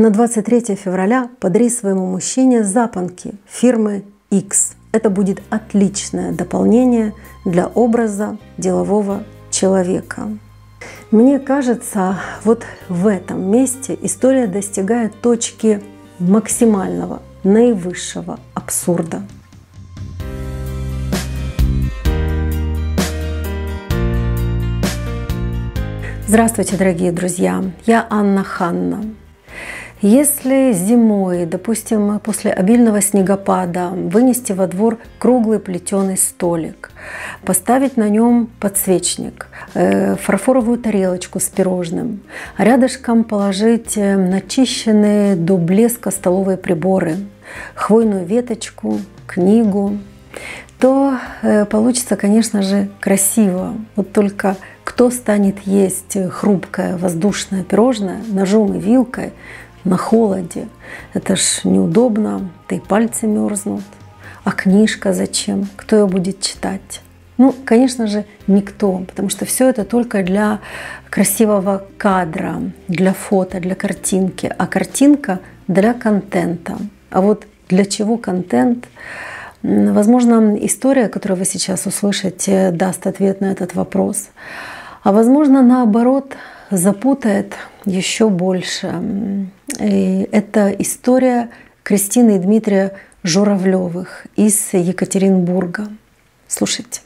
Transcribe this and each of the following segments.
На 23 февраля подари своему мужчине запонки фирмы X. Это будет отличное дополнение для образа делового человека. Мне кажется, вот в этом месте история достигает точки максимального, наивысшего абсурда. Здравствуйте, дорогие друзья! Я Анна Ханна. Если зимой, допустим, после обильного снегопада вынести во двор круглый плетеный столик, поставить на нем подсвечник, э, фарфоровую тарелочку с пирожным, а рядышком положить э, начищенные до блеска столовые приборы, хвойную веточку, книгу, то э, получится, конечно же, красиво. Вот только кто станет есть хрупкое воздушное пирожное ножом и вилкой на холоде? Это ж неудобно, да и пальцы мерзнут. А книжка зачем? Кто ее будет читать? Ну, конечно же, никто, потому что все это только для красивого кадра, для фото, для картинки, а картинка для контента. А вот для чего контент? Возможно, история, которую вы сейчас услышите, даст ответ на этот вопрос. А возможно, наоборот, запутает еще больше. И это история Кристины и Дмитрия Журавлевых из Екатеринбурга. Слушайте.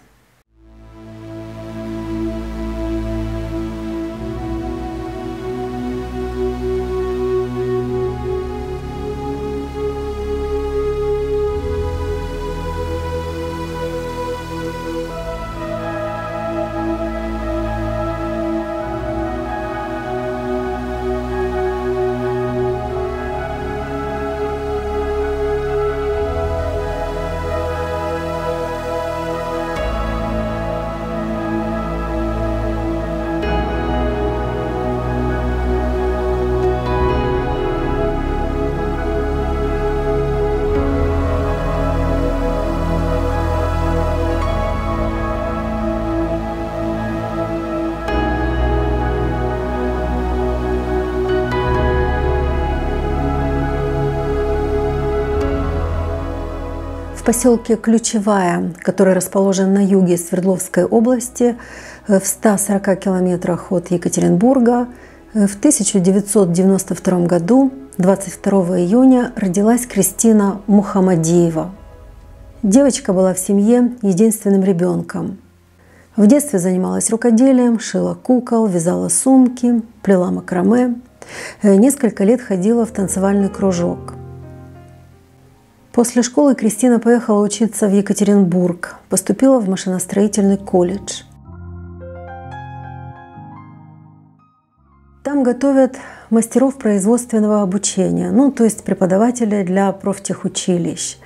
Поселке Ключевая, который расположен на юге Свердловской области, э, в 140 километрах от Екатеринбурга, э, в 1992 году, 22 июня, родилась Кристина Мухамадиева. Девочка была в семье единственным ребенком. В детстве занималась рукоделием, шила кукол, вязала сумки, плела макраме. Э, несколько лет ходила в танцевальный кружок – После школы Кристина поехала учиться в Екатеринбург, поступила в машиностроительный колледж. Там готовят мастеров производственного обучения, ну, то есть преподавателей для профтехучилищ.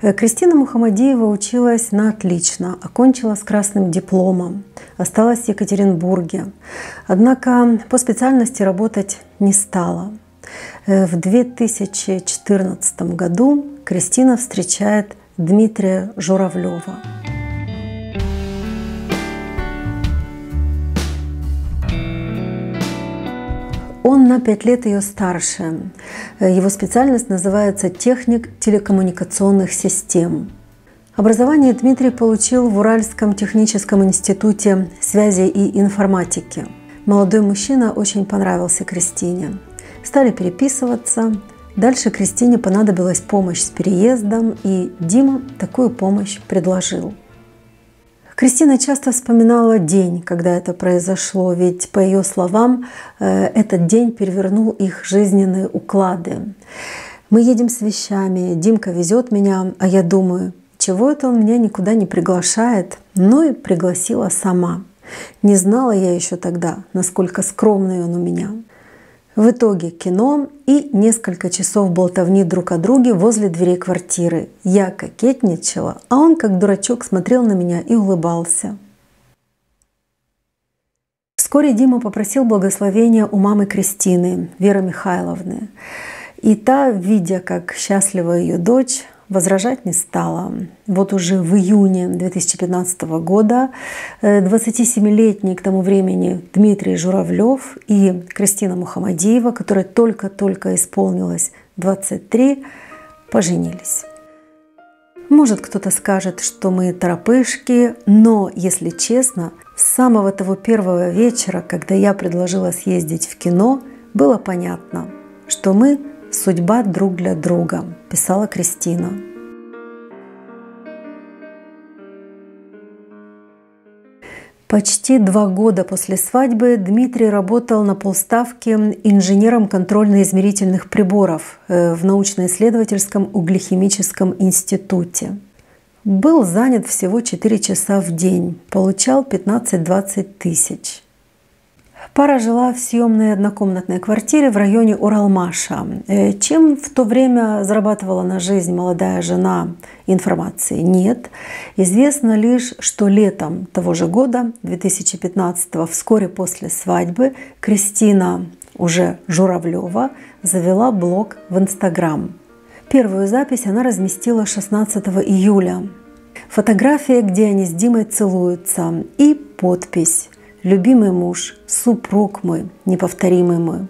Э, Кристина Мухамадиева училась на отлично, окончила с красным дипломом, осталась в Екатеринбурге. Однако по специальности работать не стала. Э, в 2014 году Кристина встречает Дмитрия Журавлева. Он на пять лет ее старше. Его специальность называется техник телекоммуникационных систем. Образование Дмитрий получил в Уральском техническом институте связи и информатики. Молодой мужчина очень понравился Кристине. Стали переписываться, Дальше Кристине понадобилась помощь с переездом, и Дима такую помощь предложил. Кристина часто вспоминала день, когда это произошло, ведь, по ее словам, э, этот день перевернул их жизненные уклады. Мы едем с вещами, Димка везет меня, а я думаю, чего это он меня никуда не приглашает? Ну и пригласила сама. Не знала я еще тогда, насколько скромный он у меня. В итоге кино и несколько часов болтовни друг о друге возле дверей квартиры. Я кокетничала, а он как дурачок смотрел на меня и улыбался. Вскоре Дима попросил благословения у мамы Кристины, Веры Михайловны. И та, видя, как счастлива ее дочь, возражать не стала. Вот уже в июне 2015 года 27-летний э, к тому времени Дмитрий Журавлев и Кристина Мухамадиева, которая только-только исполнилась 23, поженились. Может, кто-то скажет, что мы торопышки, но, если честно, с самого того первого вечера, когда я предложила съездить в кино, было понятно, что мы судьба друг для друга, писала Кристина. Почти два года после свадьбы Дмитрий работал на полставки инженером контрольно-измерительных приборов э, в научно-исследовательском углехимическом институте. Был занят всего 4 часа в день, получал 15-20 тысяч. Пара жила в съемной однокомнатной квартире в районе Уралмаша. Э, чем в то время зарабатывала на жизнь молодая жена, информации нет. Известно лишь, что летом того же года, 2015 вскоре после свадьбы, Кристина, уже Журавлева, завела блог в Инстаграм. Первую запись она разместила 16 июля. Фотография, где они с Димой целуются, и подпись любимый муж, супруг мой, неповторимый мой.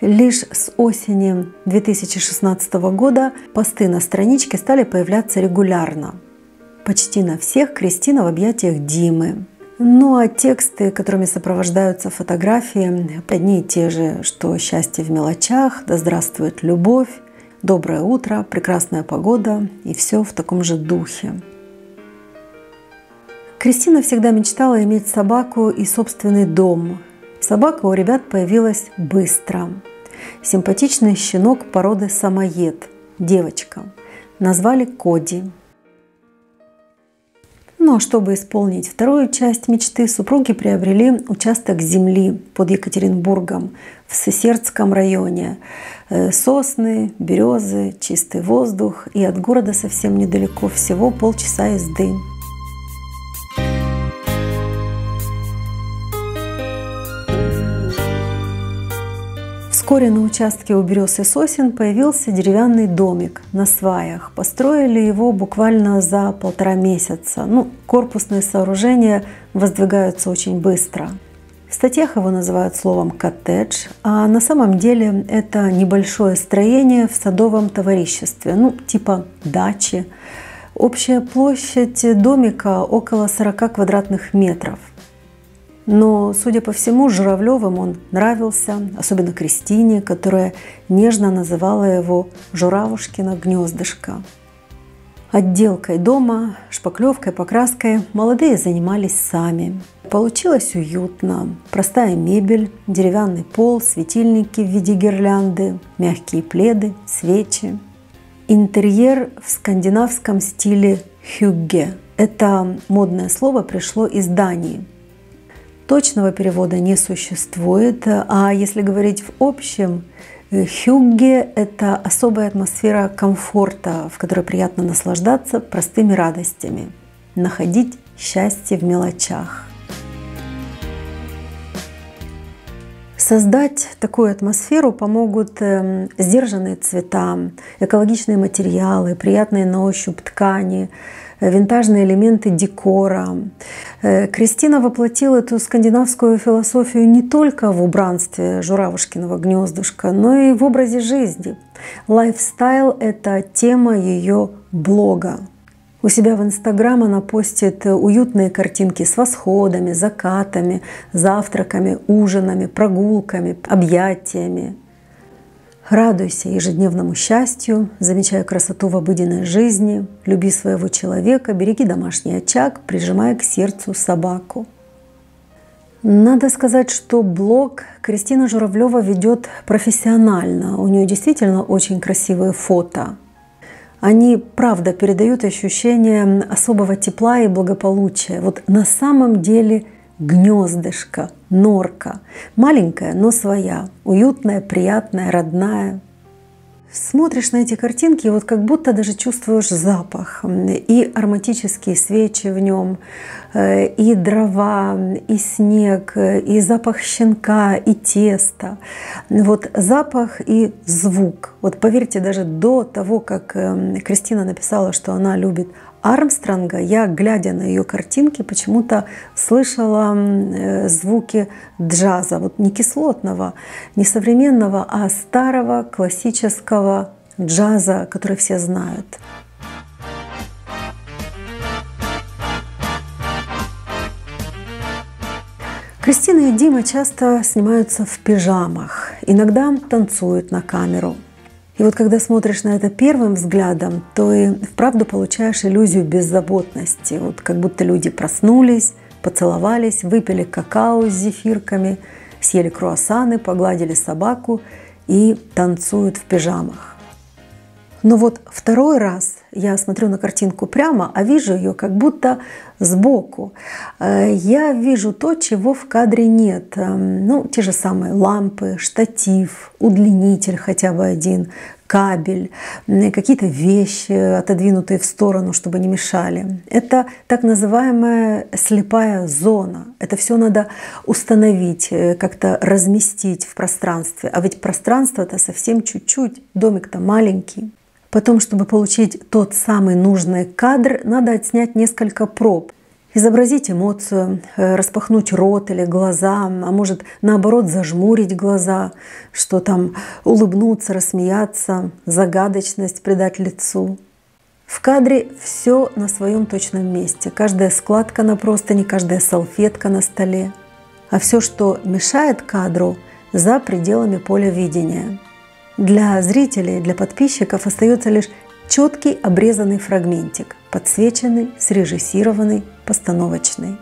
Лишь с осени 2016 года посты на страничке стали появляться регулярно. Почти на всех Кристина в объятиях Димы. Ну а тексты, которыми сопровождаются фотографии, одни и те же, что «Счастье в мелочах», «Да здравствует любовь», «Доброе утро», «Прекрасная погода» и все в таком же духе. Кристина всегда мечтала иметь собаку и собственный дом. Собака у ребят появилась быстро. Симпатичный щенок породы самоед, девочка. Назвали Коди. Ну а чтобы исполнить вторую часть мечты, супруги приобрели участок земли под Екатеринбургом в Сесердском районе. Э, сосны, березы, чистый воздух и от города совсем недалеко, всего полчаса езды. Вскоре на участке у берез и сосен появился деревянный домик на сваях. Построили его буквально за полтора месяца. Ну, корпусные сооружения воздвигаются очень быстро. В статьях его называют словом «коттедж», а на самом деле это небольшое строение в садовом товариществе, ну, типа дачи. Общая площадь домика около 40 квадратных метров. Но, судя по всему, Журавлевым он нравился, особенно Кристине, которая нежно называла его «Журавушкино гнездышко». Отделкой дома, шпаклевкой, покраской молодые занимались сами. Получилось уютно. Простая мебель, деревянный пол, светильники в виде гирлянды, мягкие пледы, свечи. Интерьер в скандинавском стиле хюгге. Это модное слово пришло из Дании – Точного перевода не существует, а если говорить в общем, э, Хюгге – это особая атмосфера комфорта, в которой приятно наслаждаться простыми радостями, находить счастье в мелочах. Создать такую атмосферу помогут эм, сдержанные цвета, экологичные материалы, приятные на ощупь ткани, винтажные элементы декора. Э, Кристина воплотила эту скандинавскую философию не только в убранстве Журавушкиного гнездышка, но и в образе жизни. Lifestyle – это тема ее блога. У себя в Инстаграм она постит уютные картинки с восходами, закатами, завтраками, ужинами, прогулками, объятиями. Радуйся ежедневному счастью, замечая красоту в обыденной жизни, люби своего человека, береги домашний очаг, прижимая к сердцу собаку. Надо сказать, что блог Кристина Журавлева ведет профессионально. У нее действительно очень красивые фото. Они, правда, передают ощущение особого тепла и благополучия. Вот на самом деле – гнездышко, норка. Маленькая, но своя, уютная, приятная, родная. смотришь на эти картинки, вот как будто даже чувствуешь запах. И ароматические свечи в нем, э, и дрова, и снег, и запах щенка, и теста. Вот запах и звук. Вот поверьте, даже до того, как эм, Кристина написала, что она любит Армстронга, я, глядя на ее картинки, почему-то слышала э, звуки джаза, вот не кислотного, не современного, а старого классического джаза, который все знают. Кристина и Дима часто снимаются в пижамах, иногда танцуют на камеру – и вот когда смотришь на это первым взглядом, то и вправду получаешь иллюзию беззаботности. Вот как будто люди проснулись, поцеловались, выпили какао с зефирками, съели круассаны, погладили собаку и танцуют в пижамах. Но вот второй раз я смотрю на картинку прямо, а вижу ее как будто сбоку. Э, я вижу то, чего в кадре нет. Эм, ну, те же самые лампы, штатив, удлинитель хотя бы один, кабель, какие-то вещи, отодвинутые в сторону, чтобы не мешали. Это так называемая слепая зона. Это все надо установить, э, как-то разместить в пространстве. А ведь пространство это совсем чуть-чуть, домик-то маленький. Потом, чтобы получить тот самый нужный кадр, надо отснять несколько проб. Изобразить эмоцию, э, распахнуть рот или глаза, а может наоборот зажмурить глаза, что там улыбнуться, рассмеяться, загадочность придать лицу. В кадре все на своем точном месте. Каждая складка на простыне, каждая салфетка на столе. А все, что мешает кадру, за пределами поля видения – для зрителей, для подписчиков остается лишь четкий обрезанный фрагментик, подсвеченный, срежиссированный, постановочный.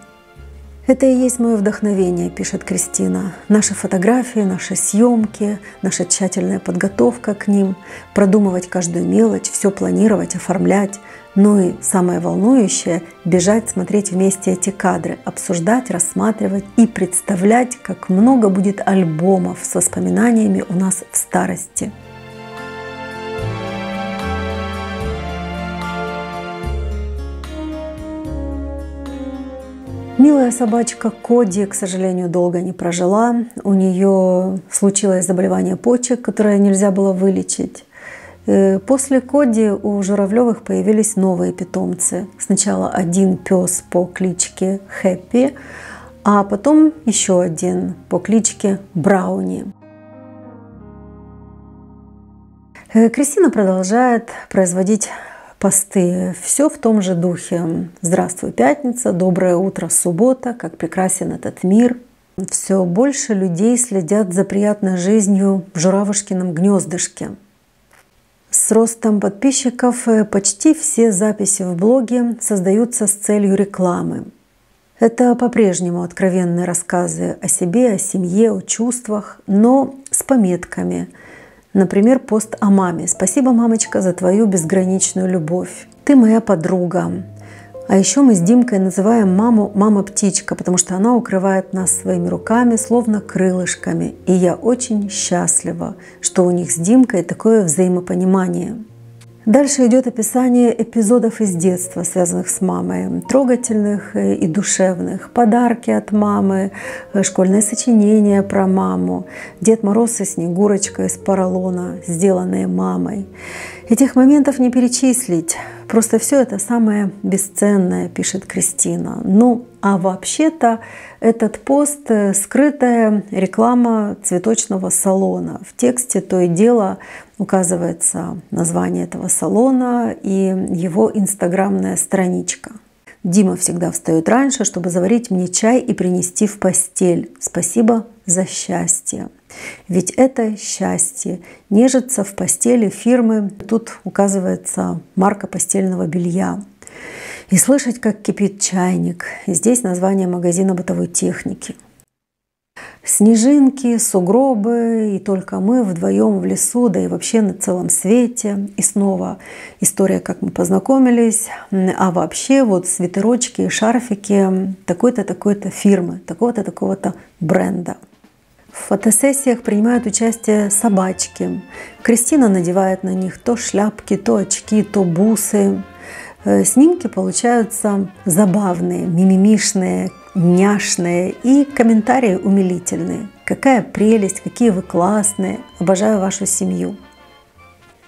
Это и есть мое вдохновение, пишет Кристина. Наши фотографии, наши съемки, наша тщательная подготовка к ним, продумывать каждую мелочь, все планировать, оформлять. Ну и самое волнующее – бежать, смотреть вместе эти кадры, обсуждать, рассматривать и представлять, как много будет альбомов с воспоминаниями у нас в старости. Милая собачка Коди, к сожалению, долго не прожила. У нее случилось заболевание почек, которое нельзя было вылечить. Э, после Коди у Журавлевых появились новые питомцы. Сначала один пес по кличке Хэппи, а потом еще один по кличке Брауни. Э, Кристина продолжает производить посты. Все в том же духе. Здравствуй, пятница, доброе утро, суббота, как прекрасен этот мир. Все больше людей следят за приятной жизнью в Журавушкином гнездышке. С ростом подписчиков э, почти все записи в блоге создаются с целью рекламы. Это по-прежнему откровенные рассказы о себе, о семье, о чувствах, но с пометками – Например, пост о маме. «Спасибо, мамочка, за твою безграничную любовь. Ты моя подруга». А еще мы с Димкой называем маму «мама-птичка», потому что она укрывает нас своими руками, словно крылышками. И я очень счастлива, что у них с Димкой такое взаимопонимание. Дальше идет описание эпизодов из детства, связанных с мамой, трогательных и душевных, подарки от мамы, школьное сочинение про маму, Дед Мороз и Снегурочка из поролона, сделанные мамой. Этих моментов не перечислить. Просто все это самое бесценное, пишет Кристина. Ну, а вообще-то этот пост – скрытая реклама цветочного салона. В тексте то и дело указывается название этого салона и его инстаграмная страничка. Дима всегда встает раньше, чтобы заварить мне чай и принести в постель. Спасибо за счастье. Ведь это счастье. Нежиться в постели фирмы. Тут указывается марка постельного белья. И слышать, как кипит чайник. И здесь название магазина бытовой техники. Снежинки, сугробы, и только мы вдвоем в лесу, да и вообще на целом свете. И снова история, как мы познакомились. А вообще вот свитерочки и шарфики такой-то, такой-то фирмы, такого-то, такого-то бренда. В фотосессиях принимают участие собачки. Кристина надевает на них то шляпки, то очки, то бусы. Э, снимки получаются забавные, мимимишные, няшные и комментарии умилительные. Какая прелесть, какие вы классные, обожаю вашу семью.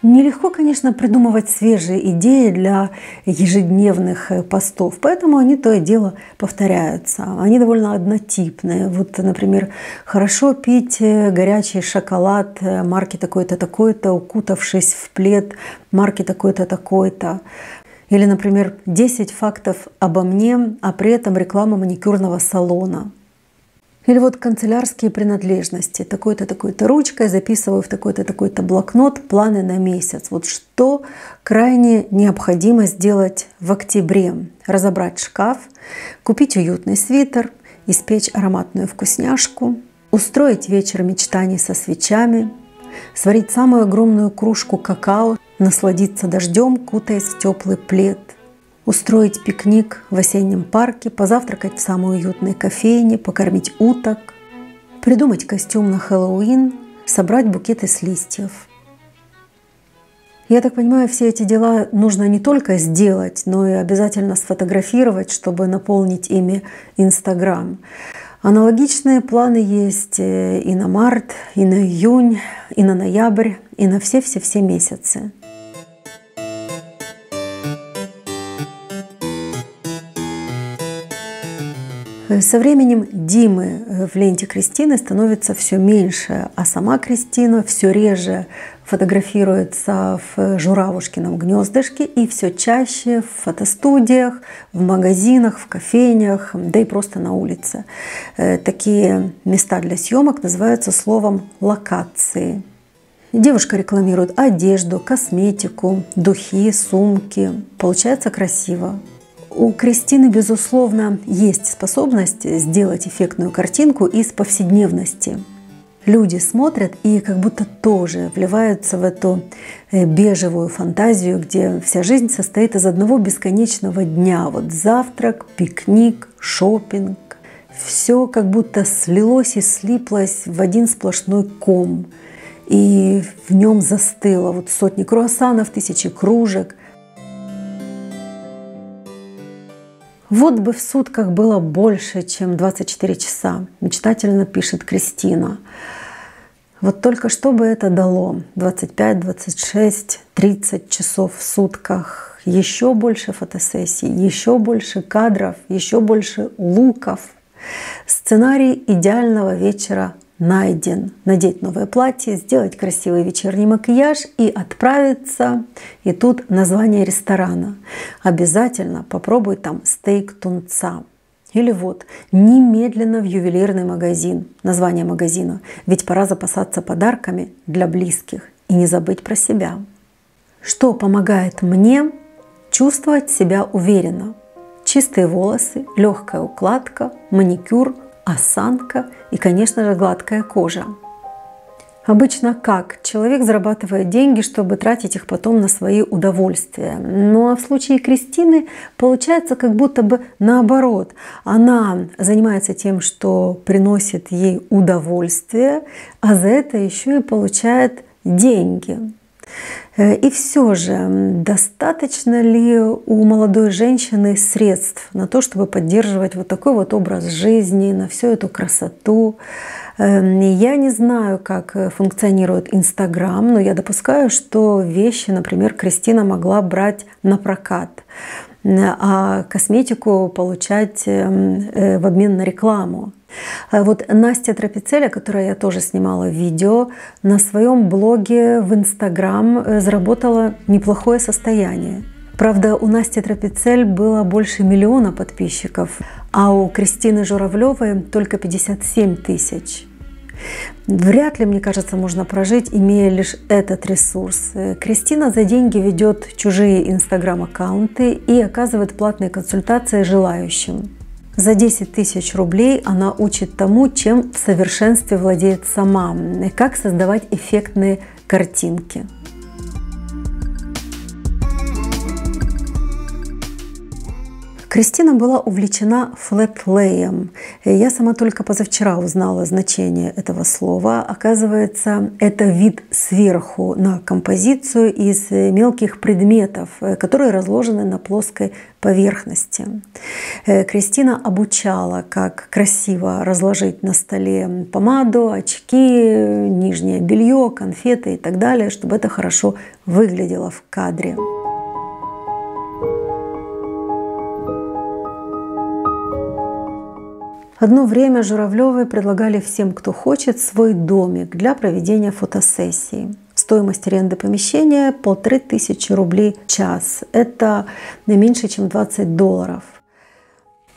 Нелегко, конечно, придумывать свежие идеи для ежедневных э, постов, поэтому они то и дело повторяются. Они довольно однотипные. Вот, например, хорошо пить э, горячий шоколад э, марки такой-то, такой-то, укутавшись в плед марки такой-то, такой-то. Или, например, 10 фактов обо мне, а при этом реклама маникюрного салона. Или вот канцелярские принадлежности. Такой-то, такой-то ручкой записываю в такой-то, такой-то блокнот планы на месяц. Вот что крайне необходимо сделать в октябре. Разобрать шкаф, купить уютный свитер, испечь ароматную вкусняшку, устроить вечер мечтаний со свечами, сварить самую огромную кружку какао, насладиться дождем, кутаясь в теплый плед – устроить пикник в осеннем парке, позавтракать в самой уютной кофейне, покормить уток, придумать костюм на Хэллоуин, собрать букеты с листьев. Я так понимаю, все эти дела нужно не только сделать, но и обязательно сфотографировать, чтобы наполнить ими Инстаграм. Аналогичные планы есть э, и на март, и на июнь, и на ноябрь, и на все-все-все месяцы. Со временем Димы э, в ленте Кристины становится все меньше, а сама Кристина все реже фотографируется в Журавушкином гнездышке и все чаще в фотостудиях, в магазинах, в кофейнях, да и просто на улице. Э, такие места для съемок называются словом локации. Девушка рекламирует одежду, косметику, духи, сумки. Получается красиво. У Кристины, безусловно, есть способность сделать эффектную картинку из повседневности. Люди смотрят и как будто тоже вливаются в эту э, бежевую фантазию, где вся жизнь состоит из одного бесконечного дня. Вот завтрак, пикник, шопинг. Все как будто слилось и слиплось в один сплошной ком. И в нем застыло вот сотни круассанов, тысячи кружек, Вот бы в сутках было больше, чем 24 часа, мечтательно пишет Кристина. Вот только что бы это дало? 25, 26, 30 часов в сутках, еще больше фотосессий, еще больше кадров, еще больше луков. Сценарий идеального вечера найден. Надеть новое платье, сделать красивый вечерний макияж и отправиться. И тут название ресторана. Обязательно попробуй там стейк тунца. Или вот, немедленно в ювелирный магазин. Название магазина. Ведь пора запасаться подарками для близких и не забыть про себя. Что помогает мне чувствовать себя уверенно? Чистые волосы, легкая укладка, маникюр – осанка и, конечно же, гладкая кожа. Обычно как? Человек зарабатывает деньги, чтобы тратить их потом на свои удовольствия. Ну а в случае Кристины получается как будто бы наоборот. Она занимается тем, что приносит ей удовольствие, а за это еще и получает деньги. Э, и все же, достаточно ли у молодой женщины средств на то, чтобы поддерживать вот такой вот образ жизни, на всю эту красоту? Эм, я не знаю, как функционирует Инстаграм, но я допускаю, что вещи, например, Кристина могла брать на прокат а косметику получать эм, э, в обмен на рекламу. А вот Настя Тропицеля, которая я тоже снимала видео, на своем блоге в Инстаграм э, заработала неплохое состояние. Правда, у Насти Тропицель было больше миллиона подписчиков, а у Кристины Журавлевой только 57 тысяч. Вряд ли, мне кажется, можно прожить, имея лишь этот ресурс. Э, Кристина за деньги ведет чужие инстаграм-аккаунты и оказывает платные консультации желающим. За 10 тысяч рублей она учит тому, чем в совершенстве владеет сама, как создавать эффектные картинки. Кристина была увлечена флетлеем. Я сама только позавчера узнала значение этого слова. Оказывается, это вид сверху на композицию из мелких предметов, которые разложены на плоской поверхности. Кристина обучала, как красиво разложить на столе помаду, очки, нижнее белье, конфеты и так далее, чтобы это хорошо выглядело в кадре. Одно время Журавлевы предлагали всем, кто хочет, свой домик для проведения фотосессии. Стоимость аренды помещения – полторы тысячи рублей в час. Это не меньше, чем 20 долларов –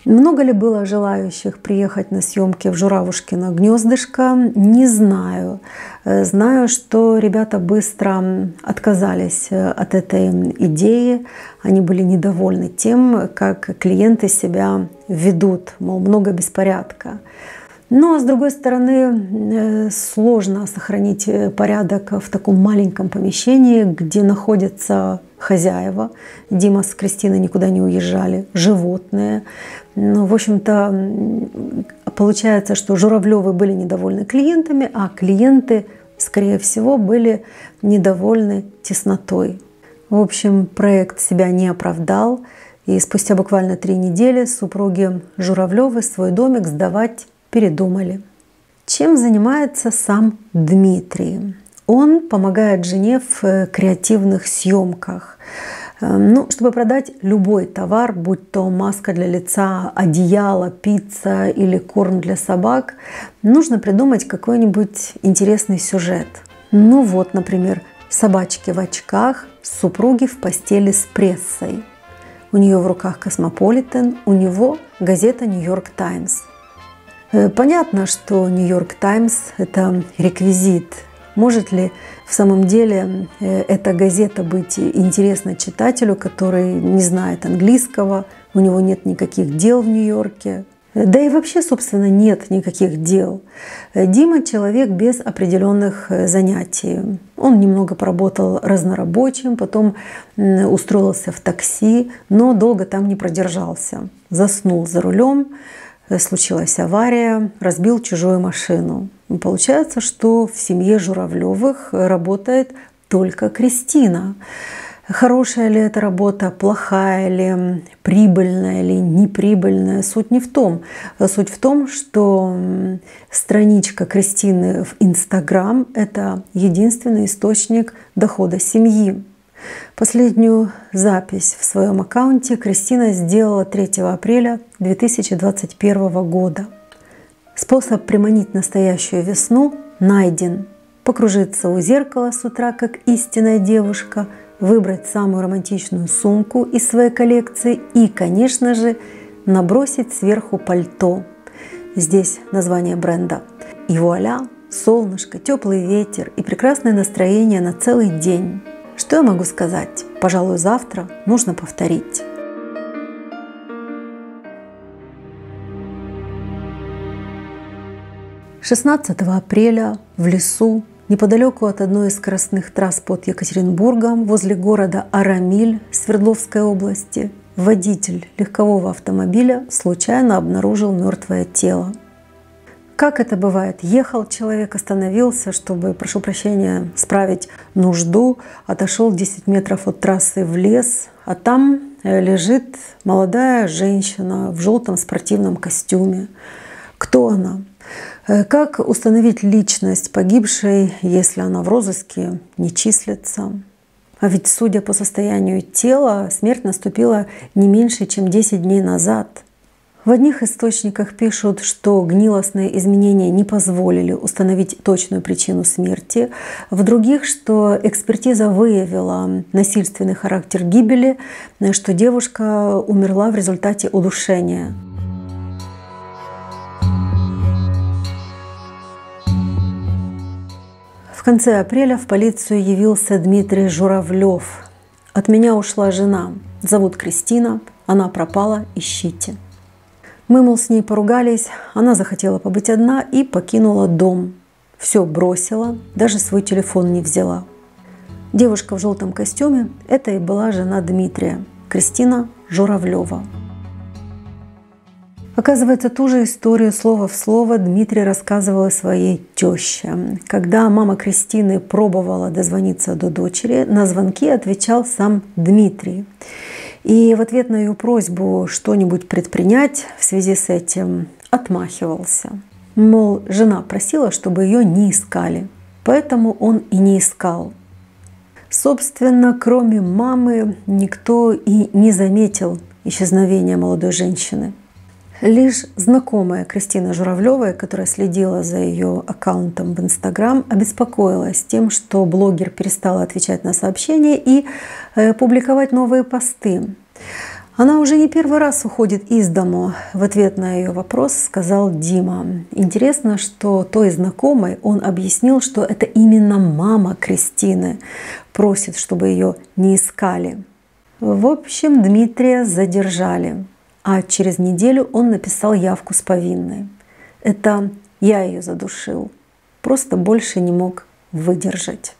много ли было желающих приехать на съемки в Журавушкино гнездышко? Не знаю. Э, знаю, что ребята быстро отказались э, от этой идеи. Они были недовольны тем, как клиенты себя ведут, мол, много беспорядка. Но, с другой стороны, э, сложно сохранить порядок в таком маленьком помещении, где находятся хозяева. Дима с Кристиной никуда не уезжали, животные. Ну, в общем-то, получается, что Журавлевы были недовольны клиентами, а клиенты, скорее всего, были недовольны теснотой. В общем, проект себя не оправдал, и спустя буквально три недели супруги Журавлевы свой домик сдавать передумали. Чем занимается сам Дмитрий? Он помогает жене в э, креативных съемках. Эм, ну, чтобы продать любой товар, будь то маска для лица, одеяло, пицца или корм для собак, нужно придумать какой-нибудь интересный сюжет. Ну вот, например, собачки в очках, супруги в постели с прессой. У нее в руках Космополитен, у него газета New York Times. Э, понятно, что New York Times – это реквизит может ли в самом деле э, эта газета быть интересна читателю, который не знает английского, у него нет никаких дел в Нью-Йорке, да и вообще, собственно, нет никаких дел. Дима человек без определенных э, занятий. Он немного поработал разнорабочим, потом устроился в такси, но долго там не продержался. Заснул за рулем, случилась авария, разбил чужую машину. Получается, что в семье Журавлевых работает только Кристина. Хорошая ли эта работа, плохая ли, прибыльная ли, неприбыльная, суть не в том. Суть в том, что страничка Кристины в Инстаграм – это единственный источник дохода семьи. Последнюю запись в своем аккаунте Кристина сделала 3 апреля 2021 года. Способ приманить настоящую весну найден. Покружиться у зеркала с утра, как истинная девушка, выбрать самую романтичную сумку из своей коллекции и, конечно же, набросить сверху пальто. Здесь название бренда. И вуаля, солнышко, теплый ветер и прекрасное настроение на целый день. Что я могу сказать? Пожалуй, завтра нужно повторить. Шестнадцатого апреля в лесу неподалеку от одной из скоростных трасс под Екатеринбургом, возле города Арамиль Свердловской области, водитель легкового автомобиля случайно обнаружил мертвое тело. Как это бывает? Ехал человек, остановился, чтобы, прошу прощения, справить нужду, отошел 10 метров от трассы в лес, а там э, лежит молодая женщина в желтом спортивном костюме. Кто она? Э, как установить личность погибшей, если она в розыске не числится? А ведь, судя по состоянию тела, смерть наступила не меньше, чем 10 дней назад – в одних источниках пишут, что гнилостные изменения не позволили установить точную причину смерти, в других, что экспертиза выявила насильственный характер гибели, что девушка умерла в результате удушения. В конце апреля в полицию явился Дмитрий Журавлев. От меня ушла жена. Зовут Кристина. Она пропала. Ищите. Мы, мол, с ней поругались, она захотела побыть одна и покинула дом. Все бросила, даже свой телефон не взяла. Девушка в желтом костюме – это и была жена Дмитрия, Кристина Журавлева. Оказывается, ту же историю слово в слово Дмитрий рассказывал своей теще. Когда мама Кристины пробовала дозвониться до дочери, на звонки отвечал сам Дмитрий. И в ответ на ее просьбу что-нибудь предпринять в связи с этим отмахивался. Мол, жена просила, чтобы ее не искали, поэтому он и не искал. Собственно, кроме мамы, никто и не заметил исчезновения молодой женщины – Лишь знакомая Кристина Журавлева, которая следила за ее аккаунтом в Инстаграм, обеспокоилась тем, что блогер перестала отвечать на сообщения и э, публиковать новые посты. Она уже не первый раз уходит из дому. В ответ на ее вопрос сказал Дима. Интересно, что той знакомой он объяснил, что это именно мама Кристины просит, чтобы ее не искали. В общем, Дмитрия задержали а через неделю он написал явку с повинной. Это я ее задушил, просто больше не мог выдержать.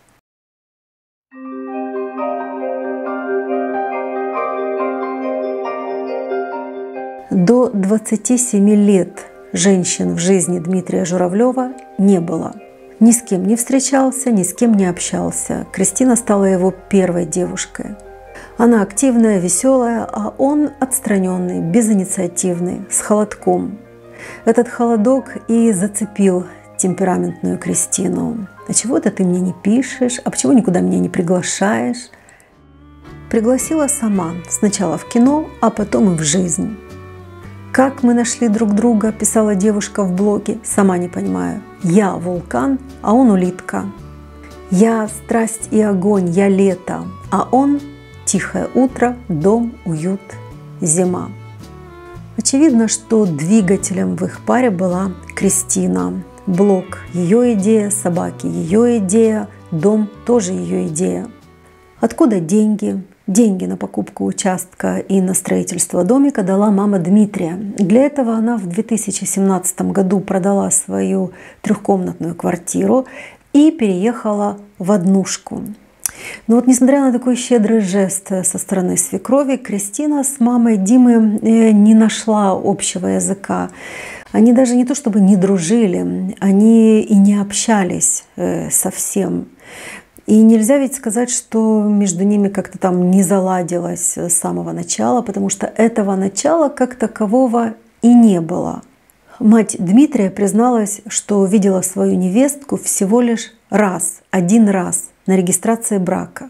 До 27 лет женщин в жизни Дмитрия Журавлева не было. Ни с кем не встречался, ни с кем не общался. Кристина стала его первой девушкой – она активная, веселая, а он отстраненный, безинициативный, с холодком. Этот холодок и зацепил темпераментную Кристину. А чего это ты мне не пишешь? А почему никуда меня не приглашаешь? Пригласила сама, сначала в кино, а потом и в жизнь. Как мы нашли друг друга, писала девушка в блоге, сама не понимаю. Я вулкан, а он улитка. Я страсть и огонь, я лето, а он Тихое утро, дом, уют, зима. Очевидно, что двигателем в их паре была Кристина. Блок – ее идея, собаки – ее идея, дом – тоже ее идея. Откуда деньги? Деньги на покупку участка и на строительство домика дала мама Дмитрия. Для этого она в 2017 году продала свою трехкомнатную квартиру и переехала в однушку. Но вот несмотря на такой щедрый жест со стороны свекрови, Кристина с мамой Димы э, не нашла общего языка. Они даже не то чтобы не дружили, они и не общались э, совсем. И нельзя ведь сказать, что между ними как-то там не заладилось с самого начала, потому что этого начала как такового и не было. Мать Дмитрия призналась, что видела свою невестку всего лишь раз, один раз на регистрации брака.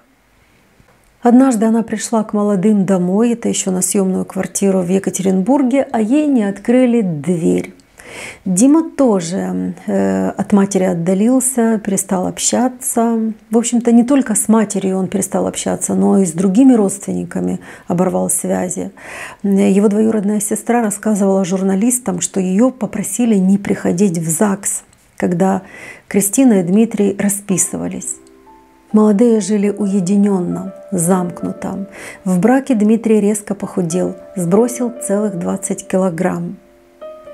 Однажды она пришла к молодым домой, это еще на съемную квартиру в Екатеринбурге, а ей не открыли дверь. Дима тоже э, от матери отдалился, перестал общаться. В общем-то, не только с матерью он перестал общаться, но и с другими родственниками оборвал связи. Его двоюродная сестра рассказывала журналистам, что ее попросили не приходить в ЗАГС, когда Кристина и Дмитрий расписывались. Молодые жили уединенно, замкнуто. В браке Дмитрий резко похудел, сбросил целых 20 килограмм.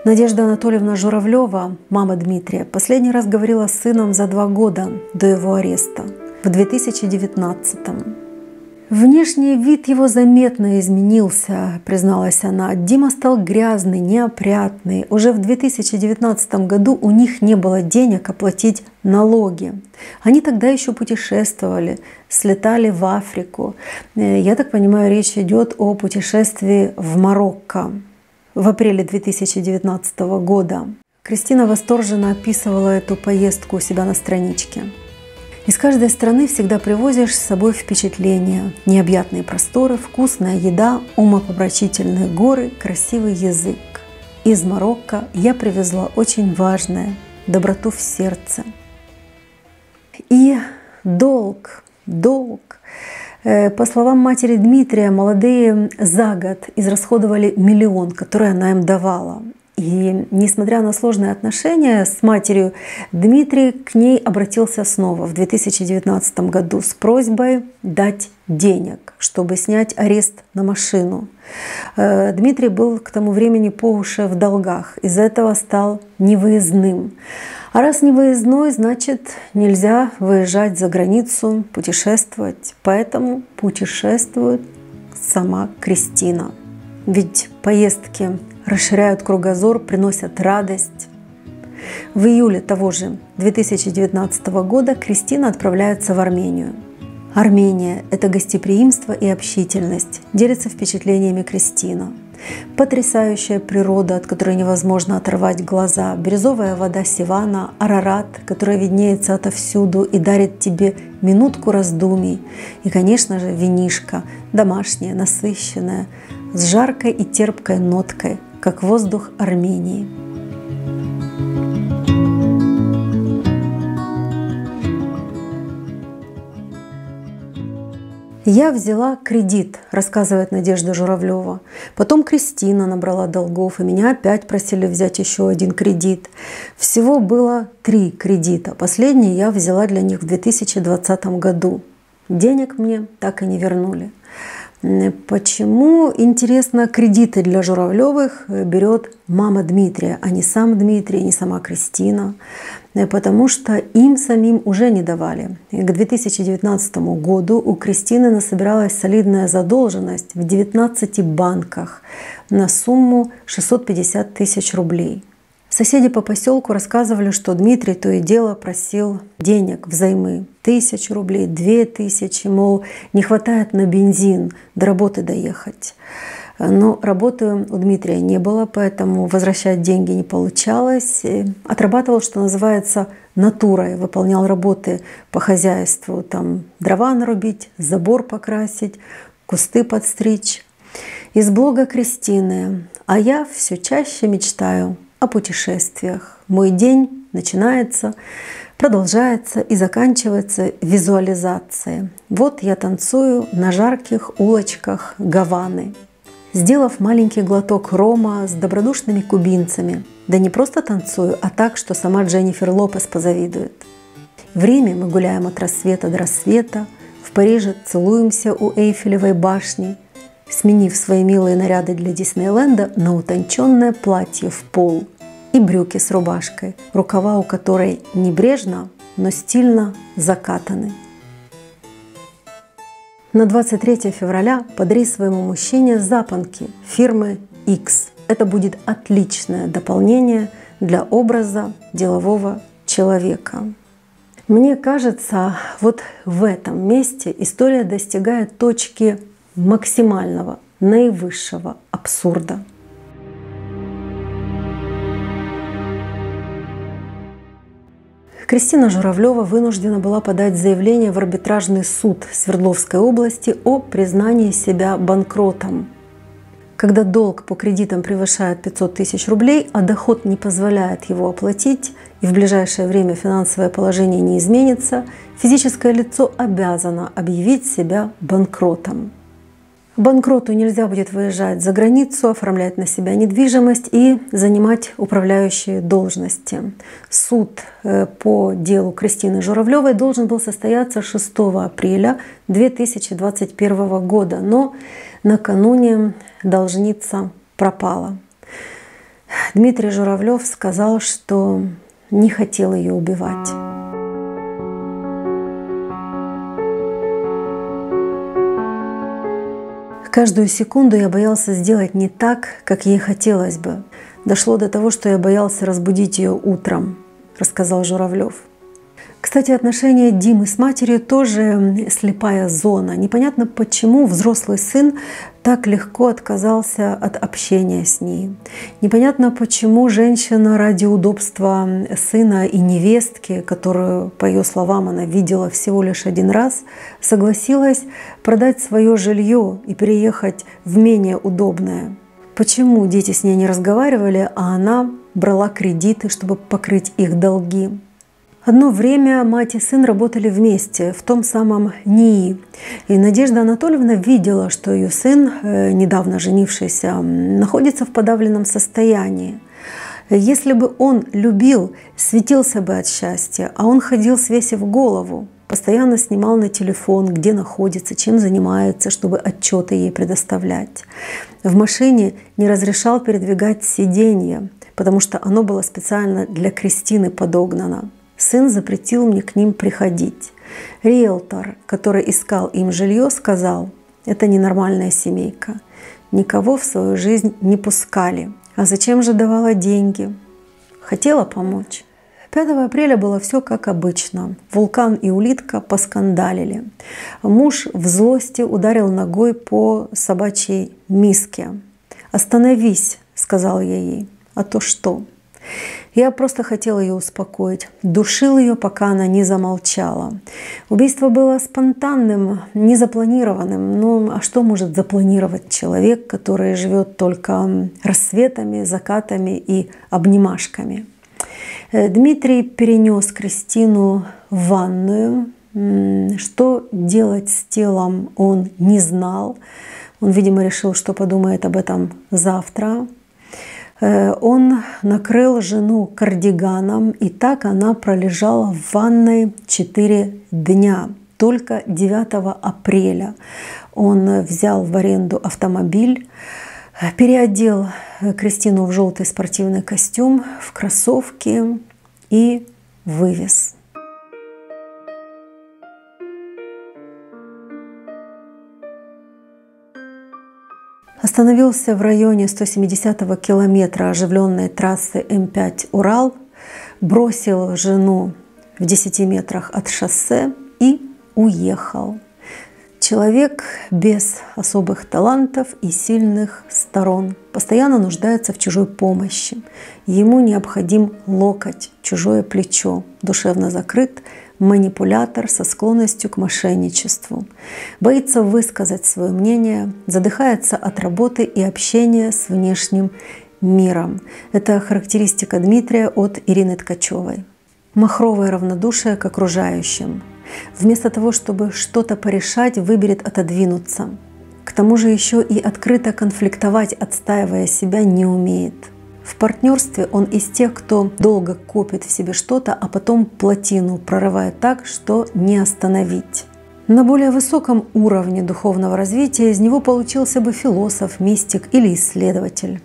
Надежда Анатольевна Журавлева, мама Дмитрия, последний раз говорила с сыном за два года до его ареста в 2019 -м. Внешний вид его заметно изменился, призналась она. Дима стал грязный, неопрятный. Уже в 2019 году у них не было денег оплатить налоги. Они тогда еще путешествовали, слетали в Африку. Э, я так понимаю, речь идет о путешествии в Марокко в апреле 2019 года. Кристина восторженно описывала эту поездку у себя на страничке. Из каждой страны всегда привозишь с собой впечатления, необъятные просторы, вкусная еда, умопомрачительные горы, красивый язык. Из Марокко я привезла очень важное – доброту в сердце. И долг, долг. Э, по словам матери Дмитрия, молодые за год израсходовали миллион, который она им давала. И несмотря на сложные отношения с матерью, Дмитрий к ней обратился снова в 2019 году с просьбой дать денег, чтобы снять арест на машину. Э, Дмитрий был к тому времени по уши в долгах, из-за этого стал невыездным. А раз не выездной, значит нельзя выезжать за границу, путешествовать. Поэтому путешествует сама Кристина. ведь поездки расширяют кругозор, приносят радость. В июле того же 2019 года Кристина отправляется в Армению. Армения – это гостеприимство и общительность, делится впечатлениями Кристина. Потрясающая природа, от которой невозможно оторвать глаза, бирюзовая вода Сивана, Арарат, которая виднеется отовсюду и дарит тебе минутку раздумий, и, конечно же, винишка, домашняя, насыщенная, с жаркой и терпкой ноткой, как воздух Армении. «Я взяла кредит», – рассказывает Надежда Журавлева. Потом Кристина набрала долгов, и меня опять просили взять еще один кредит. Всего было три кредита. Последний я взяла для них в 2020 году. Денег мне так и не вернули. Почему, интересно, кредиты для Журавлевых берет мама Дмитрия, а не сам Дмитрий, не сама Кристина? Потому что им самим уже не давали. К 2019 году у Кристины насобиралась солидная задолженность в 19 банках на сумму 650 тысяч рублей. Соседи по поселку рассказывали, что Дмитрий то и дело просил денег взаймы. Тысячу рублей, две тысячи, мол, не хватает на бензин, до работы доехать. Но работы у Дмитрия не было, поэтому возвращать деньги не получалось. Отрабатывал, что называется, натурой, выполнял работы по хозяйству, там дрова нарубить, забор покрасить, кусты подстричь. Из блога Кристины. А я все чаще мечтаю о путешествиях. Мой день начинается, продолжается и заканчивается визуализацией. Вот я танцую на жарких улочках Гаваны. Сделав маленький глоток рома с добродушными кубинцами, да не просто танцую, а так, что сама Дженнифер Лопес позавидует. В Риме мы гуляем от рассвета до рассвета, в Париже целуемся у Эйфелевой башни – сменив свои милые наряды для Диснейленда на утонченное платье в пол и брюки с рубашкой, рукава у которой небрежно, но стильно закатаны. На 23 февраля подари своему мужчине запонки фирмы X. Это будет отличное дополнение для образа делового человека. Мне кажется, вот в этом месте история достигает точки максимального, наивысшего абсурда. Кристина Журавлева вынуждена была подать заявление в арбитражный суд Свердловской области о признании себя банкротом. Когда долг по кредитам превышает 500 тысяч рублей, а доход не позволяет его оплатить, и в ближайшее время финансовое положение не изменится, физическое лицо обязано объявить себя банкротом. Банкроту нельзя будет выезжать за границу, оформлять на себя недвижимость и занимать управляющие должности. Суд э, по делу Кристины Журавлевой должен был состояться 6 апреля 2021 года, но накануне должница пропала. Дмитрий Журавлев сказал, что не хотел ее убивать. Каждую секунду я боялся сделать не так, как ей хотелось бы. Дошло до того, что я боялся разбудить ее утром, рассказал Журавлев. Кстати, отношения Димы с матерью тоже слепая зона. Непонятно, почему взрослый сын так легко отказался от общения с ней. Непонятно, почему женщина ради удобства сына и невестки, которую, по ее словам, она видела всего лишь один раз, согласилась продать свое жилье и переехать в менее удобное. Почему дети с ней не разговаривали, а она брала кредиты, чтобы покрыть их долги? Одно время мать и сын работали вместе в том самом НИИ. И Надежда Анатольевна видела, что ее сын, э, недавно женившийся, находится в подавленном состоянии. Если бы он любил, светился бы от счастья, а он ходил свесив голову, постоянно снимал на телефон, где находится, чем занимается, чтобы отчеты ей предоставлять. В машине не разрешал передвигать сиденье, потому что оно было специально для Кристины подогнано. Сын запретил мне к ним приходить. Риэлтор, который искал им жилье, сказал, Это ненормальная семейка. Никого в свою жизнь не пускали. А зачем же давала деньги? Хотела помочь. 5 апреля было все как обычно. Вулкан и улитка поскандалили. Муж в злости ударил ногой по собачьей миске. «Остановись», — сказал я ей. «А то что?» Я просто хотел ее успокоить. Душил ее, пока она не замолчала. Убийство было спонтанным, незапланированным. Ну, а что может запланировать человек, который живет только рассветами, закатами и обнимашками? Э, Дмитрий перенес Кристину в ванную. Что делать с телом он не знал. Он, видимо, решил, что подумает об этом завтра. Э, он накрыл жену кардиганом, и так она пролежала в ванной 4 дня. Только 9 апреля он взял в аренду автомобиль, переодел Кристину в желтый спортивный костюм, в кроссовки и вывез. Остановился в районе 170-го километра оживленной трассы М5 «Урал», бросил жену в 10 метрах от шоссе и уехал. Человек без особых талантов и сильных сторон постоянно нуждается в чужой помощи. Ему необходим локоть, чужое плечо, душевно закрыт, манипулятор со склонностью к мошенничеству. Боится высказать свое мнение, задыхается от работы и общения с внешним миром. Это характеристика Дмитрия от Ирины Ткачевой. Махровое равнодушие к окружающим. Вместо того, чтобы что-то порешать, выберет отодвинуться. К тому же еще и открыто конфликтовать, отстаивая себя, не умеет – в партнерстве он из тех, кто долго копит в себе что-то, а потом плотину прорывает так, что не остановить. На более высоком уровне духовного развития из него получился бы философ, мистик или исследователь.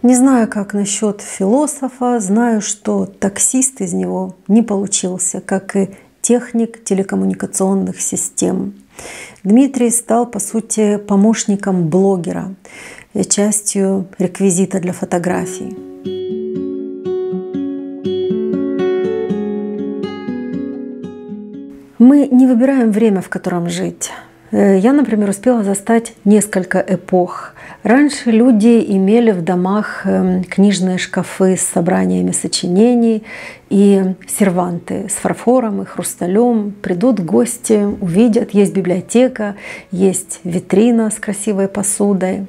Не знаю, как насчет философа, знаю, что таксист из него не получился, как и техник телекоммуникационных систем. Дмитрий стал, по сути, помощником блогера частью реквизита для фотографий. Мы не выбираем время, в котором жить. Э, я, например, успела застать несколько эпох. Раньше люди имели в домах эм, книжные шкафы с собраниями сочинений и серванты с фарфором и хрусталем. Придут гости, увидят, есть библиотека, есть витрина с красивой посудой.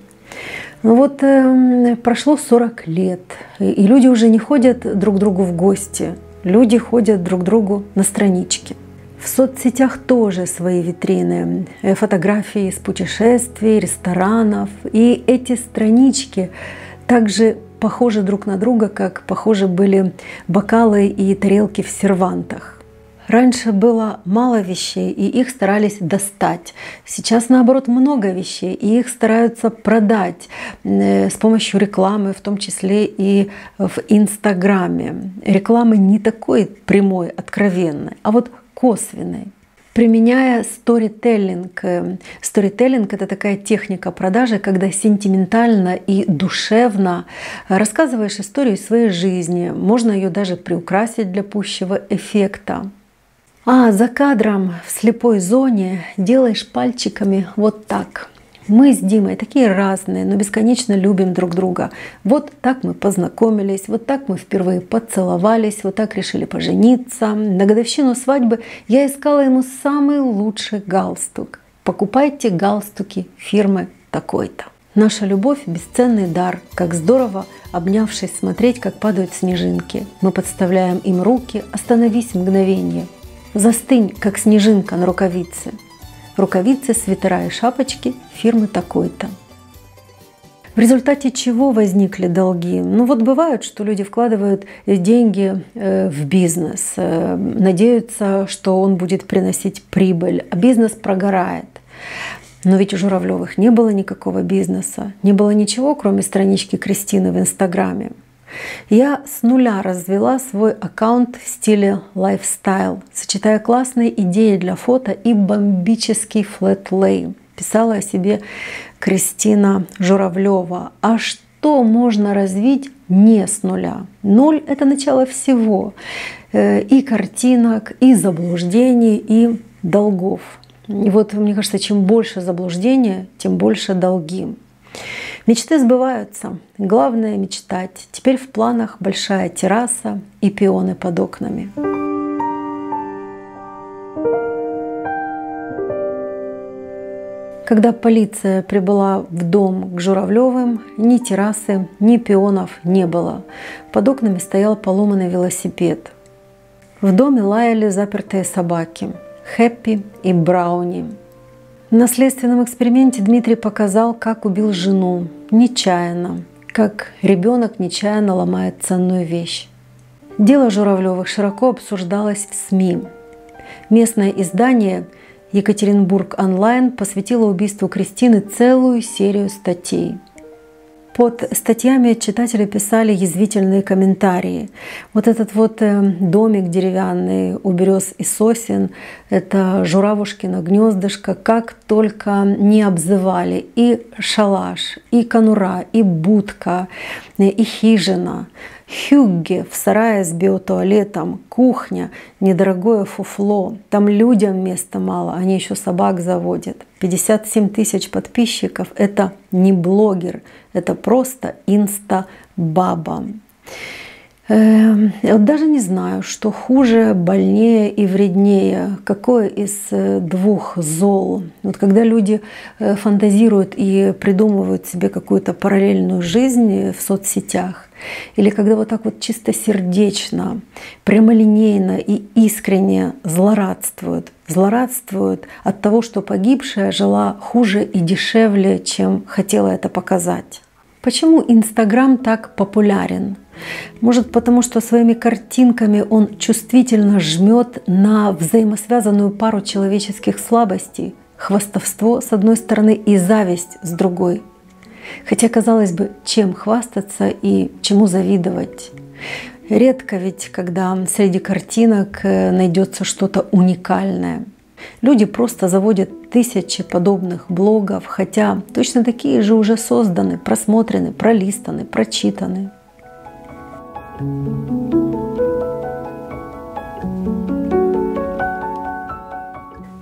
Ну вот э, прошло 40 лет, и люди уже не ходят друг к другу в гости, люди ходят друг к другу на странички. В соцсетях тоже свои витрины, э, фотографии из путешествий, ресторанов. И эти странички также похожи друг на друга, как похожи были бокалы и тарелки в сервантах. Раньше было мало вещей, и их старались достать. Сейчас, наоборот, много вещей, и их стараются продать э, с помощью рекламы, в том числе и в Инстаграме. Рекламы не такой прямой, откровенной, а вот косвенной применяя сторителлинг. Сторителлинг — это такая техника продажи, когда сентиментально и душевно рассказываешь историю своей жизни. Можно ее даже приукрасить для пущего эффекта. А за кадром в слепой зоне делаешь пальчиками вот так. Мы с Димой такие разные, но бесконечно любим друг друга. Вот так мы познакомились, вот так мы впервые поцеловались, вот так решили пожениться. На годовщину свадьбы я искала ему самый лучший галстук. Покупайте галстуки фирмы такой-то. Наша любовь – бесценный дар. Как здорово, обнявшись, смотреть, как падают снежинки. Мы подставляем им руки. Остановись мгновение. Застынь, как снежинка на рукавице. Рукавицы, свитера и шапочки фирмы такой-то. В результате чего возникли долги? Ну вот бывает, что люди вкладывают деньги э, в бизнес, э, надеются, что он будет приносить прибыль, а бизнес прогорает. Но ведь у Журавлевых не было никакого бизнеса, не было ничего, кроме странички Кристины в Инстаграме. Я с нуля развела свой аккаунт в стиле лайфстайл, сочетая классные идеи для фото и бомбический флет лей. писала о себе Кристина Журавлева. А что можно развить не с нуля? Ноль — это начало всего. Э, и картинок, и заблуждений, и долгов. И вот, мне кажется, чем больше заблуждения, тем больше долги. Мечты сбываются. Главное — мечтать. Теперь в планах большая терраса и пионы под окнами. Когда полиция прибыла в дом к Журавлевым, ни террасы, ни пионов не было. Под окнами стоял поломанный велосипед. В доме лаяли запертые собаки – Хэппи и Брауни. На следственном эксперименте Дмитрий показал, как убил жену нечаянно, как ребенок нечаянно ломает ценную вещь. Дело Журавлевых широко обсуждалось в СМИ. Местное издание – Екатеринбург онлайн посвятила убийству Кристины целую серию статей. Под статьями читатели писали язвительные комментарии. Вот этот вот э, домик деревянный у берез и сосен, это Журавушкино гнездышко, как только не обзывали и шалаш, и конура, и будка, и хижина. Хюгге в сарае с биотуалетом, кухня, недорогое фуфло. Там людям места мало, они еще собак заводят. 57 тысяч подписчиков – это не блогер, это просто инста-баба. Эм, даже не знаю, что хуже, больнее и вреднее, какое из э, двух зол. Вот когда люди э, фантазируют и придумывают себе какую-то параллельную жизнь в соцсетях, или когда вот так вот чисто сердечно, прямолинейно и искренне злорадствуют, злорадствуют от того, что погибшая жила хуже и дешевле, чем хотела это показать. Почему Инстаграм так популярен? Может, потому что своими картинками он чувствительно жмет на взаимосвязанную пару человеческих слабостей, хвастовство с одной стороны и зависть с другой. Хотя, казалось бы, чем хвастаться и чему завидовать. Редко ведь, когда среди картинок э, найдется что-то уникальное. Люди просто заводят тысячи подобных блогов, хотя точно такие же уже созданы, просмотрены, пролистаны, прочитаны.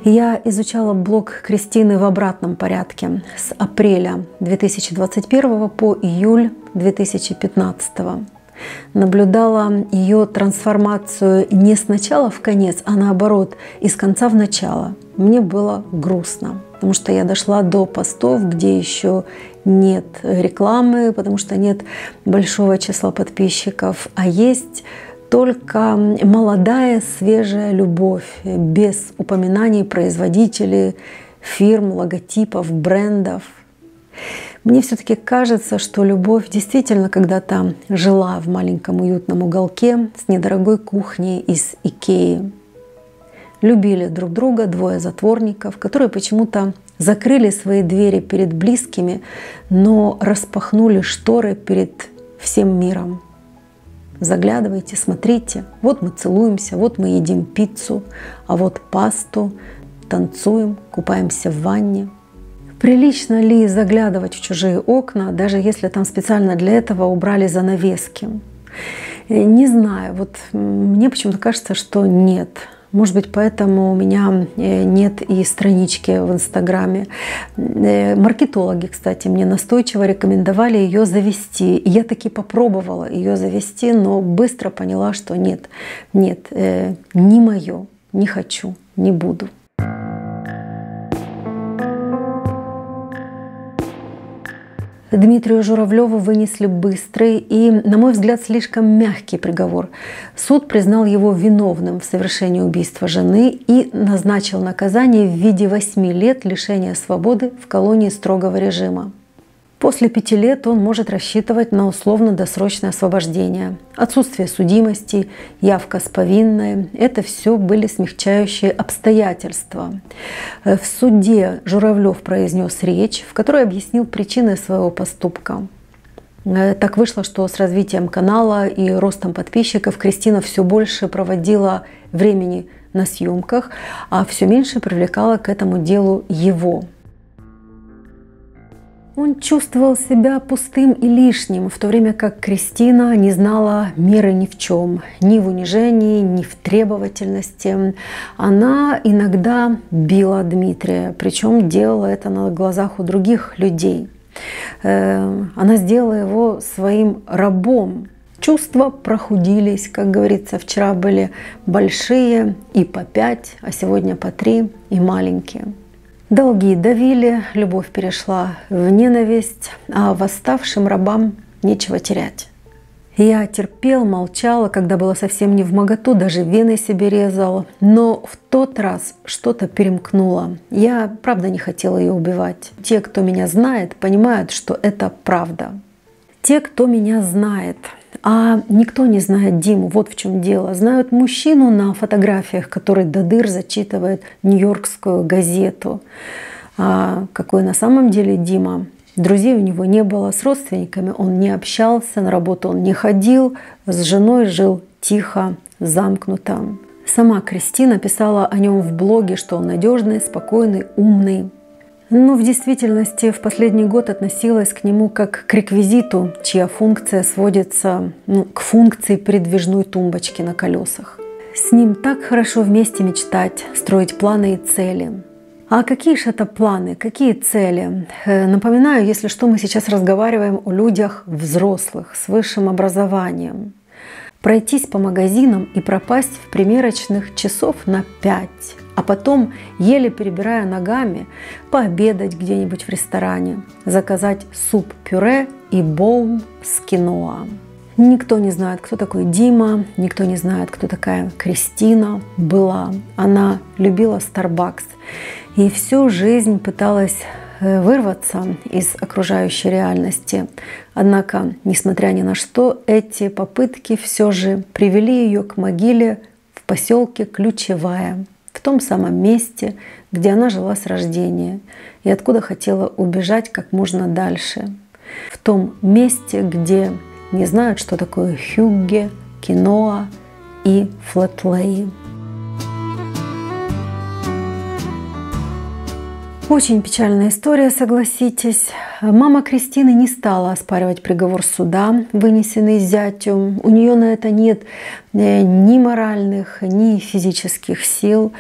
Я изучала блог Кристины в обратном порядке с апреля 2021 по июль 2015. Наблюдала ее трансформацию не сначала в конец, а наоборот, из конца в начало. Мне было грустно, потому что я дошла до постов, где еще нет рекламы, потому что нет большого числа подписчиков, а есть только молодая, свежая любовь, без упоминаний производителей, фирм, логотипов, брендов. Мне все-таки кажется, что любовь действительно когда-то жила в маленьком уютном уголке с недорогой кухней из Икеи. Любили друг друга двое затворников, которые почему-то закрыли свои двери перед близкими, но распахнули шторы перед всем миром. Заглядывайте, смотрите. Вот мы целуемся, вот мы едим пиццу, а вот пасту, танцуем, купаемся в ванне. Прилично ли заглядывать в чужие окна, даже если там специально для этого убрали занавески? Не знаю, вот мне почему-то кажется, что нет. Может быть, поэтому у меня э, нет и странички в Инстаграме. Э, маркетологи, кстати, мне настойчиво рекомендовали ее завести. Я таки попробовала ее завести, но быстро поняла, что нет, нет, э, не мое, не хочу, не буду. Дмитрию Журавлеву вынесли быстрый и, на мой взгляд, слишком мягкий приговор. Суд признал его виновным в совершении убийства жены и назначил наказание в виде восьми лет лишения свободы в колонии строгого режима. После пяти лет он может рассчитывать на условно-досрочное освобождение. Отсутствие судимости, явка с повинной – это все были смягчающие обстоятельства. Э, в суде Журавлев произнес речь, в которой объяснил причины своего поступка. Э, так вышло, что с развитием канала и ростом подписчиков Кристина все больше проводила времени на съемках, а все меньше привлекала к этому делу его. Он чувствовал себя пустым и лишним, в то время как Кристина не знала меры ни в чем, ни в унижении, ни в требовательности. Она иногда била Дмитрия, причем делала это на глазах у других людей. Э, она сделала его своим рабом. Чувства прохудились, как говорится, вчера были большие и по пять, а сегодня по три и маленькие. Долги давили, любовь перешла в ненависть, а восставшим рабам нечего терять. Я терпел, молчал, когда было совсем не в моготу, даже вены себе резал. Но в тот раз что-то перемкнуло. Я, правда, не хотела ее убивать. Те, кто меня знает, понимают, что это правда. Те, кто меня знает, а никто не знает Диму, вот в чем дело. Знают мужчину на фотографиях, который до дыр зачитывает Нью-Йоркскую газету. А какой на самом деле Дима? Друзей у него не было, с родственниками он не общался, на работу он не ходил, с женой жил тихо, замкнуто. Сама Кристина писала о нем в блоге, что он надежный, спокойный, умный, но в действительности в последний год относилась к нему как к реквизиту, чья функция сводится ну, к функции передвижной тумбочки на колесах. С ним так хорошо вместе мечтать, строить планы и цели. А какие же это планы, какие цели? Э, напоминаю, если что, мы сейчас разговариваем о людях взрослых с высшим образованием. Пройтись по магазинам и пропасть в примерочных часов на 5 а потом, еле перебирая ногами, пообедать где-нибудь в ресторане, заказать суп-пюре и боул с киноа. Никто не знает, кто такой Дима, никто не знает, кто такая Кристина была. Она любила Starbucks и всю жизнь пыталась э, вырваться из окружающей реальности. Однако, несмотря ни на что, эти попытки все же привели ее к могиле в поселке Ключевая в том самом месте, где она жила с рождения и откуда хотела убежать как можно дальше. В том месте, где не знают, что такое хюгге, киноа и флетлей. Очень печальная история, согласитесь. Мама Кристины не стала оспаривать приговор суда, вынесенный зятю. У нее на это нет э, ни моральных, ни физических сил.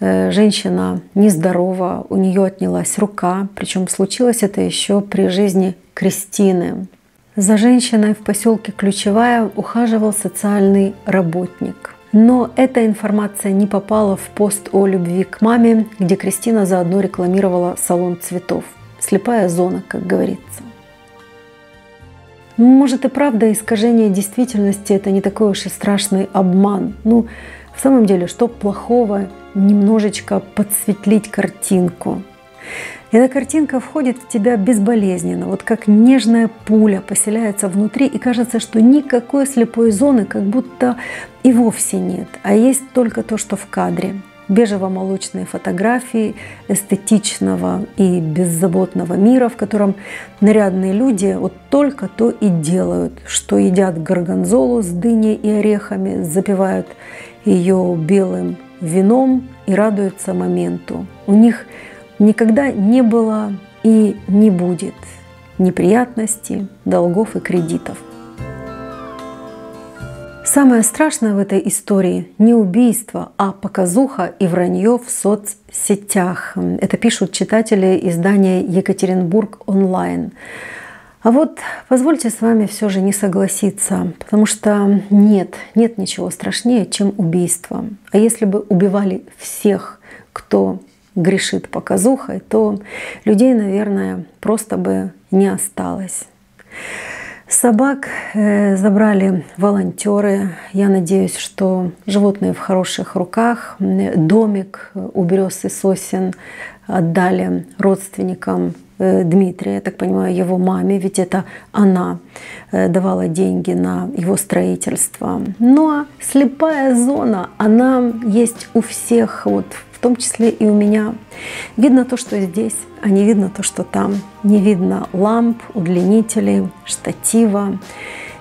Э, женщина нездорова, у нее отнялась рука, причем случилось это еще при жизни Кристины. За женщиной в поселке Ключевая ухаживал социальный работник – но эта информация не попала в пост о любви к маме, где Кристина заодно рекламировала салон цветов. Слепая зона, как говорится. Может и правда искажение действительности это не такой уж и страшный обман. Ну, в самом деле, что плохого немножечко подсветлить картинку? Эта картинка входит в тебя безболезненно, вот как нежная пуля поселяется внутри, и кажется, что никакой слепой зоны как будто и вовсе нет, а есть только то, что в кадре. Бежево-молочные фотографии эстетичного и беззаботного мира, в котором нарядные люди вот только то и делают, что едят горгонзолу с дыней и орехами, запивают ее белым вином и радуются моменту. У них никогда не было и не будет неприятностей, долгов и кредитов. Самое страшное в этой истории не убийство, а показуха и вранье в соцсетях. Это пишут читатели издания Екатеринбург онлайн. А вот позвольте с вами все же не согласиться, потому что нет, нет ничего страшнее, чем убийство. А если бы убивали всех, кто грешит показухой, то людей, наверное, просто бы не осталось. Собак э, забрали волонтеры. Я надеюсь, что животные в хороших руках. Домик у берез и сосен отдали родственникам Дмитрия, я так понимаю, его маме, ведь это она э, давала деньги на его строительство. Ну а слепая зона, она есть у всех вот в том числе и у меня. Видно то, что здесь, а не видно то, что там. Не видно ламп, удлинителей, штатива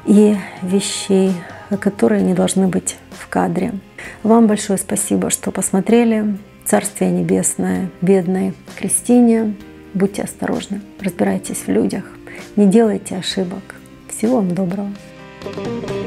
и вещей, которые не должны быть в кадре. Вам большое спасибо, что посмотрели. Царствие Небесное бедной Кристине. Будьте осторожны, разбирайтесь в людях, не делайте ошибок. Всего вам доброго. thank you